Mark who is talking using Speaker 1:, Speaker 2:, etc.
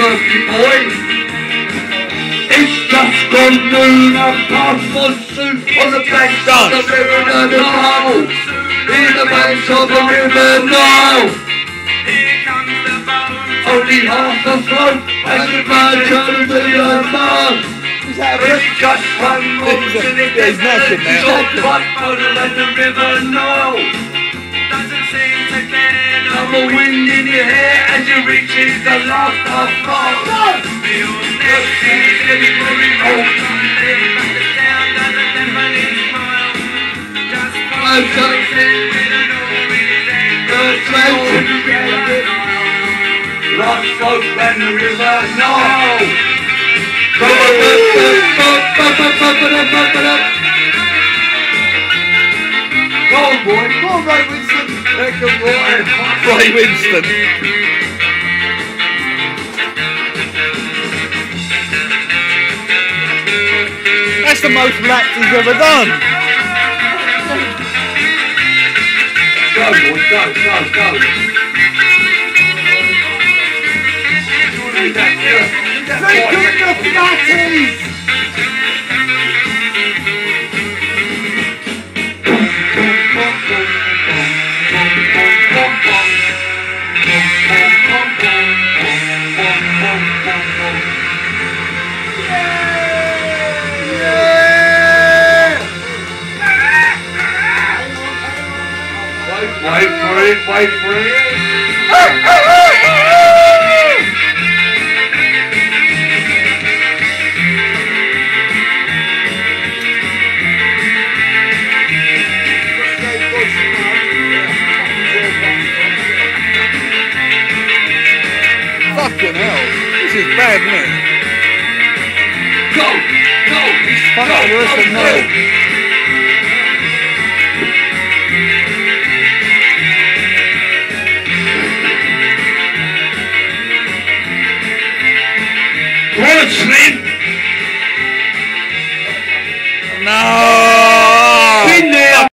Speaker 1: Go, boy! It's just gone noon, I've passed monsoon on the banks of the river Nile. In the banks of the river Nile. Only half the float as it merges to the mud. It's just one more
Speaker 2: He's-
Speaker 1: to the
Speaker 2: yeah, he's knackered now.
Speaker 1: short one puddle at the river Nile. Come a wind in your hair as you reaches the last half mile. Lost folk when the river Nile. Go boy. Go Winston.
Speaker 2: Winston. That's the most laps he's ever done.
Speaker 1: Go, boy. Go, go, go. That. Leave that boy. Wait, wait for it, wait for it.
Speaker 2: Fucking hell. This is bad, it?
Speaker 1: Go, go,
Speaker 2: Fucking worse than
Speaker 1: go,
Speaker 2: no.
Speaker 1: Go on, Slim.
Speaker 2: No!